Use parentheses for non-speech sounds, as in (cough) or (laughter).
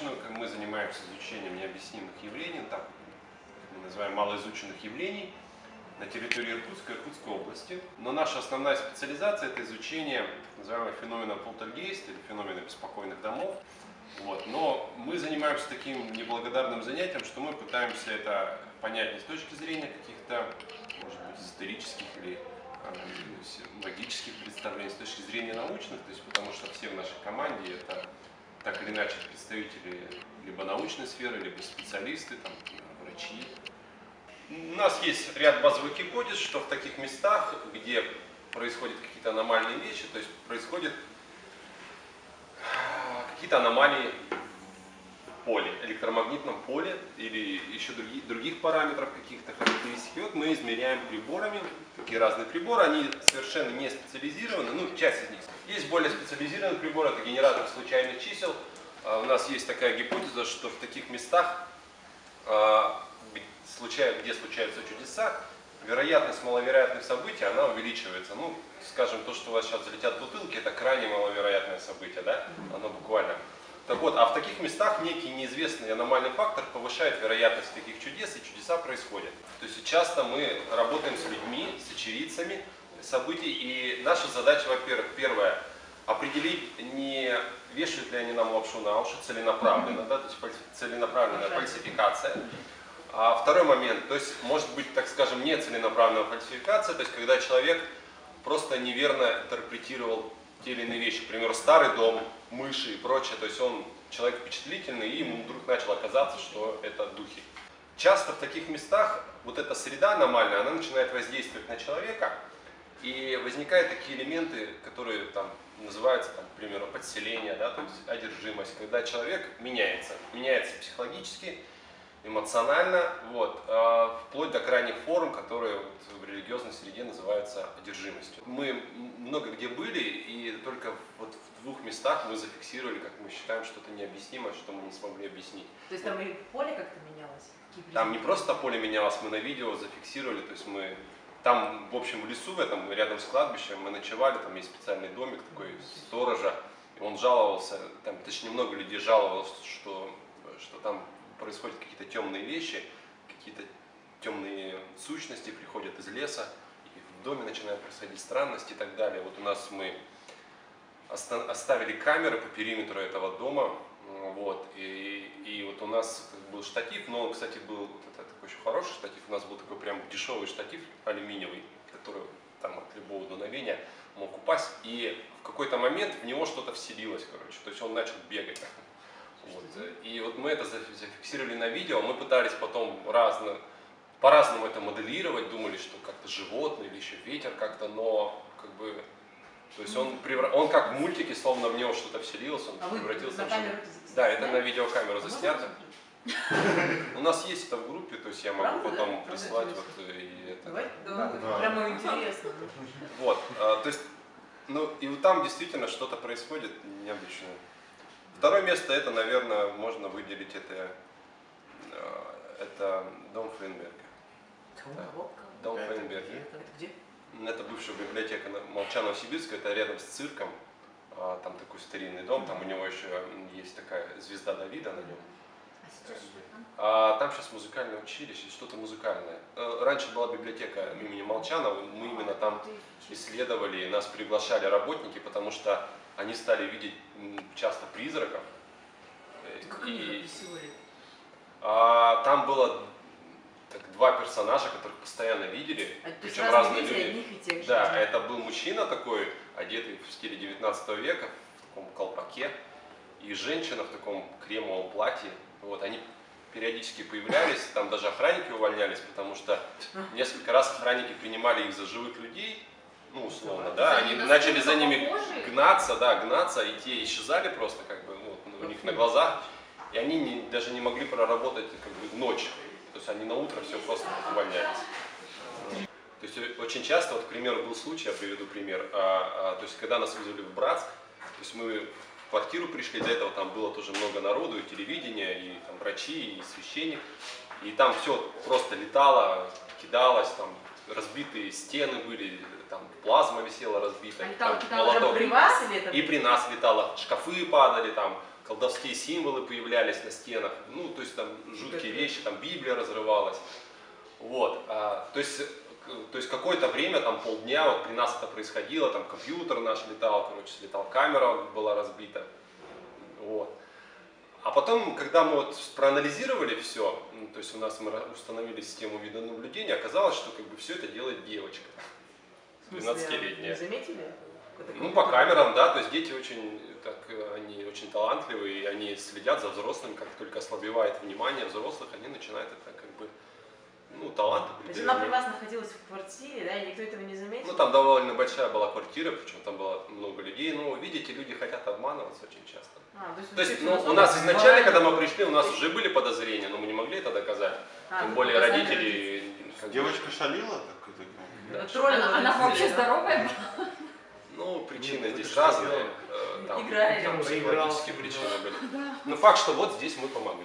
как мы занимаемся изучением необъяснимых явлений, так мы называем малоизученных явлений на территории Иркутской и Иркутской области. Но наша основная специализация это изучение так называемого феномена полтергейст или феномена беспокойных домов. Вот. Но мы занимаемся таким неблагодарным занятием, что мы пытаемся это понять не с точки зрения каких-то, может быть, эзотерических или э, логических представлений, с точки зрения научных, то есть потому что все в нашей команде это так или иначе представители либо научной сферы, либо специалисты, там, врачи. У нас есть ряд базовых гипотез, что в таких местах, где происходят какие-то аномальные вещи, то есть происходят какие-то аномалии поле, электромагнитном поле или еще других, других параметров каких-то характеристик. И вот мы измеряем приборами, такие разные приборы, они совершенно не специализированы, ну часть из них. Есть более специализированный прибор, это генератор случайных чисел. А у нас есть такая гипотеза, что в таких местах, а, где случаются чудеса, вероятность маловероятных событий, она увеличивается. Ну, скажем, то, что у вас сейчас залетят бутылки, это крайне маловероятное событие, да? Оно буквально. Так вот, а в таких местах некий неизвестный аномальный фактор повышает вероятность таких чудес, и чудеса происходят. То есть часто мы работаем с людьми, с очевидцами событий, и наша задача, во-первых, первое, определить, не вешают ли они нам лапшу на уши целенаправленно, да, то есть целенаправленная фальсификация. А второй момент, то есть может быть, так скажем, не целенаправленная фальсификация, то есть когда человек просто неверно интерпретировал те или иные вещи, к примеру, старый дом, мыши и прочее, то есть он человек впечатлительный, и ему вдруг начало казаться, что это духи. Часто в таких местах вот эта среда аномальная, она начинает воздействовать на человека, и возникают такие элементы, которые там называются, там, к примеру, подселение, да, то есть одержимость, когда человек меняется, меняется психологически, эмоционально, вот, э, вплоть до крайних форм, которые вот, в религиозной среде называются одержимостью. Мы много где были, и только вот в двух местах мы зафиксировали, как мы считаем, что-то необъяснимое, что мы не смогли объяснить. То есть там и поле как-то менялось? Там не просто поле менялось, мы на видео зафиксировали, то есть мы там, в общем, в лесу в этом, рядом с кладбищем, мы ночевали, там есть специальный домик такой, сторожа, и он жаловался, там, точнее, много людей жаловалось, что, что там происходят какие-то темные вещи, какие-то темные сущности приходят из леса, и в доме начинают происходить странности и так далее. Вот у нас мы оставили камеры по периметру этого дома, вот, и, и вот у нас был штатив, но кстати, был это такой очень хороший штатив, у нас был такой прям дешевый штатив алюминиевый, который там от любого дуновения мог упасть, и в какой-то момент в него что-то вселилось, короче, то есть он начал бегать. (laughs) Вот. Вот мы это зафиксировали на видео, мы пытались потом разно, по-разному это моделировать, думали, что как-то животное или еще ветер как-то, но как бы, то есть он, превра... он как в мультике, словно в него что-то вселилось, он а превратился в животное. Да, это на видеокамеру а заснято. У нас есть это в группе, то есть я могу потом прислать вот и это. Давай, да. да. Прямо интересно. Вот, а, то есть, ну и вот там действительно что-то происходит необычное. Второе место, это, наверное, можно выделить, это, э, это дом Фейнберга. Да. Дом это Фейнберга. Это где? Это бывшая библиотека Молчанова-Сибирская, это рядом с цирком. А, там такой старинный дом, там у него еще есть такая звезда Давида на нем. А там сейчас музыкальное училище, что-то музыкальное. Э, раньше была библиотека имени Молчанова, мы именно там исследовали, нас приглашали работники, потому что они стали видеть часто призраков. Как и а, там было так, два персонажа, которых постоянно видели, а, причем разные люди. Тех да, же. это был мужчина такой, одетый в стиле 19 века, в таком колпаке, и женщина в таком кремовом платье. Вот, они периодически появлялись, там даже охранники увольнялись, потому что (laughs) несколько раз охранники принимали их за живых людей, ну, условно, да, они начали за ними гнаться, да, гнаться, и те исчезали просто, как бы, ну, у них на глазах, и они не, даже не могли проработать, как бы, ночь, то есть они на утро все просто увольнялись. То есть очень часто, вот, к примеру, был случай, я приведу пример, а, а, то есть когда нас вызвали в Братск, то есть мы в квартиру пришли, до этого там было тоже много народу, и телевидение, и там врачи, и священник, и там все просто летало, кидалось, там разбитые стены были, там плазма висела разбита. Они там, там молоток. при вас или это? И при нас летало, шкафы падали там, колдовские символы появлялись на стенах, ну, то есть там жуткие вещи, там Библия разрывалась. Вот, а, то есть, то есть какое-то время, там полдня, вот при нас это происходило, там компьютер наш летал, короче, слетал, камера была разбита. Вот. А потом, когда мы вот проанализировали все, то есть у нас мы установили систему видеонаблюдения, оказалось, что как бы все это делает девочка. В смысле, 12-летняя. Не заметили? Ну, по камерам, да, то есть дети очень, так, э, они очень талантливые, они следят за взрослыми, как только ослабевает внимание взрослых, они начинают это как бы, ну, талант То есть она при вас находилась в квартире, да, и никто этого не заметил? Ну, там довольно большая была квартира, причем там было много людей, ну, видите, люди хотят обманываться очень часто. А, то есть, То есть, ну, у нас изначально, когда мы пришли, у нас уже были подозрения, но мы не могли это доказать. А, Тем вы более родители... Девочка шалила? Так, так, родителям. Троллила Она, она вообще да? здоровая Ну, причины Нет, здесь это что разные. э, Там, Играет. там Играл, психологические играл. причины были. Ну, факт, что вот здесь мы помогли.